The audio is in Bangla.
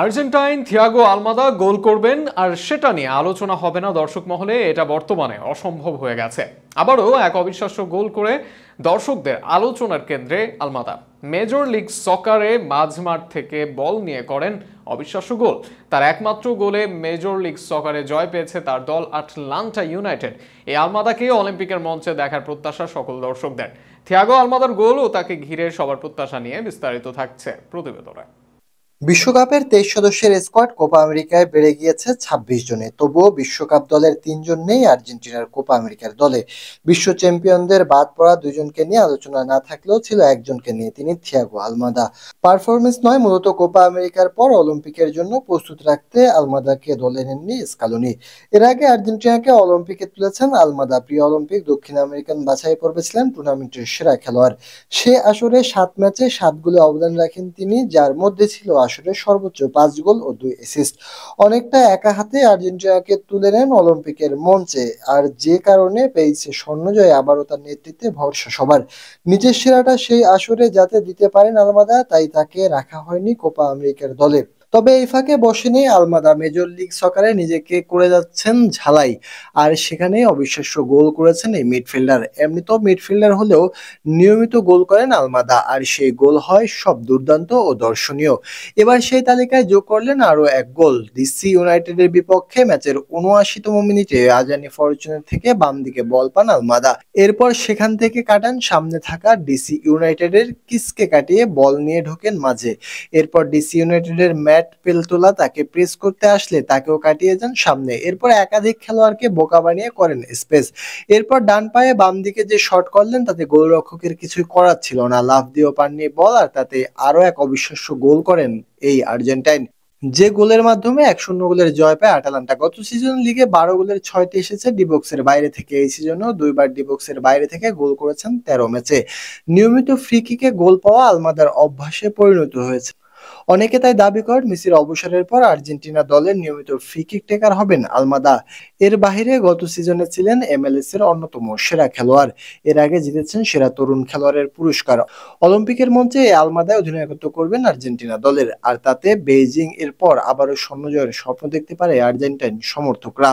আর্জেন্টাইন থিয়াগো আলমাদা গোল করবেন, আর সেটা নিয়ে আলোচনা হবে না দর্শক মহলে, এটা বর্তমানে অসম্ভব হয়ে গেছে। আবারও এক অবিশ্বাস্য গোল করে দর্শকদের আলোচনার কেন্দ্রে আলমাদা। মেজর লিগ সকারে মাঝমাঠ থেকে বল নিয়ে করেন অবিশ্বাস্য গোল। তার একমাত্র গোলে মেজর লিগ সকারে জয় পেয়েছে তার দল আটলান্টা ইউনাইটেড। এই আলমাদাকে অলিম্পিকের মঞ্চে দেখার প্রত্যাশা সকল দর্শকদের। থিয়াগো আলমাদার গোল ও তাকে ঘিরে সবার প্রত্যাশা নিয়ে বিস্তারিত থাকছে প্রতিবেদনে। বিশ্বকাপের তেইশ সদস্যের স্কোয়াড কোপা আমেরিকায় বেড়ে গিয়েছে ছাব্বিশ জনে। তবুও বিশ্বকাপ দলের তিনজন নেই আর্জেন্টিনার কোপা আমেরিকার দলে। বিশ্ব চ্যাম্পিয়নদের বাদ পড়া দুজনকে নিয়ে আলোচনা না থাকলেও ছিল একজনকে নিয়ে তিনি থিয়াগো আলমাদা। পারফরমেন্স নয়, মূলত কোপা আমেরিকার পর অলিম্পিকের জন্য প্রস্তুত রাখতে আলমাদাকে দলে নেননি স্কালোনি। এর আগে আর্জেন্টিনাকে অলিম্পিকে তুলেছেন আলমাদা। প্রিয় অলিম্পিক দক্ষিণ আমেরিকান বাছাই পর্বে ছিলেন টুর্নামেন্টের সেরা খেলোয়াড়। সে আসরে সাত ম্যাচে সাতগুলো অবদান রাখেন তিনি, যার মধ্যে ছিল আসরে সর্বোচ্চ পাঁচ গোল ও দুই অ্যাসিস্ট অনেকটা একা হাতে আর্জেন্টিনাকে তুলে নেন অলিম্পিকের মঞ্চে। আর যে কারণে পেয়েছে স্বর্ণজয় আবারও তার নেতৃত্বে ভরসা সবার। নিজের সেরাটা সেই আসরে যাতে দিতে পারেন আলমাদা, তাই তাকে রাখা হয়নি কোপা আমেরিকার দলে। তবে এই ফাঁকে বসেনি আলমাদা। মেজর লিগ সকারে নিজেকে করে যাচ্ছেন ঝালাই। আর সেখানে অবিশ্বাস্য গোল করেছেন এই মিডফিল্ডার। এমনিতেও মিডফিল্ডার হলেও নিয়মিত গোল করেন আলমাদা। আর সেই গোল হয় সব দুর্দান্ত ও দর্শনীয়। এবার সেই তালিকায় যোগ করলেন আরও এক গোল। ডিসি ইউনাইটেডের বিপক্ষে ম্যাচের উনআশিতম মিনিটে আজানি ফরচুনের থেকে বাম দিকে বল পান আলমাদা। এরপর সেখান থেকে কাটান সামনে থাকা ডিসি ইউনাইটেডের কিসকে কাটিয়ে বল নিয়ে ঢোকেন মাঝে। এরপর ডিসি ইউনাইটেডের ম্যাট পেলতোলা তাকে প্রেস করতে আসলে তাকেও কাটিয়ে যান সামনে। এরপর একাধিক খেলোয়াড়কে বোকা বানিয়ে করেন স্পেস। এরপর ডান পায়ে বাম দিকে যে শট করলেন, তাতে গোলরক্ষকের কিছুই করার ছিল না। লাফ দিয়েও পাননি বল, আর তাতে আরও এক অবিশ্বাস্য গোল করেন এই আর্জেন্টাইন। যে গোলের মাধ্যমে এক শূন্য গোলের জয় পায় আটালান্টা। গত সিজন লিগে বারো গোলের ছয়টি এসেছে ডিবক্সের বাইরে থেকে। এই সিজনেও দুইবার ডিবক্সের বাইরে থেকে গোল করেছেন তেরো ম্যাচে। নিয়মিত ফ্রি কিকে গোল পাওয়া আলমাদার অভ্যাসে পরিণত হয়েছে। অনেকে তাই দাবি করেন মেসির অবসরের পর আর্জেন্টিনা দলের নিয়মিত ফ্রি কিক টেকার হবেন আলমাদা। এর বাহিরে গত সিজনে ছিলেন এমএলএস এর অন্যতম সেরা খেলোয়াড়। এর আগে জিতেছেন সেরা তরুণ খেলোয়াড়ের পুরস্কার। অলিম্পিকের মঞ্চে আলমাদায় অধিনায়কত্ব করবেন আর্জেন্টিনা দলের। আর তাতে বেইজিং এর পর আবারও স্বর্ণ জয়ের স্বপ্ন দেখতে পারে আর্জেন্টাইন সমর্থকরা।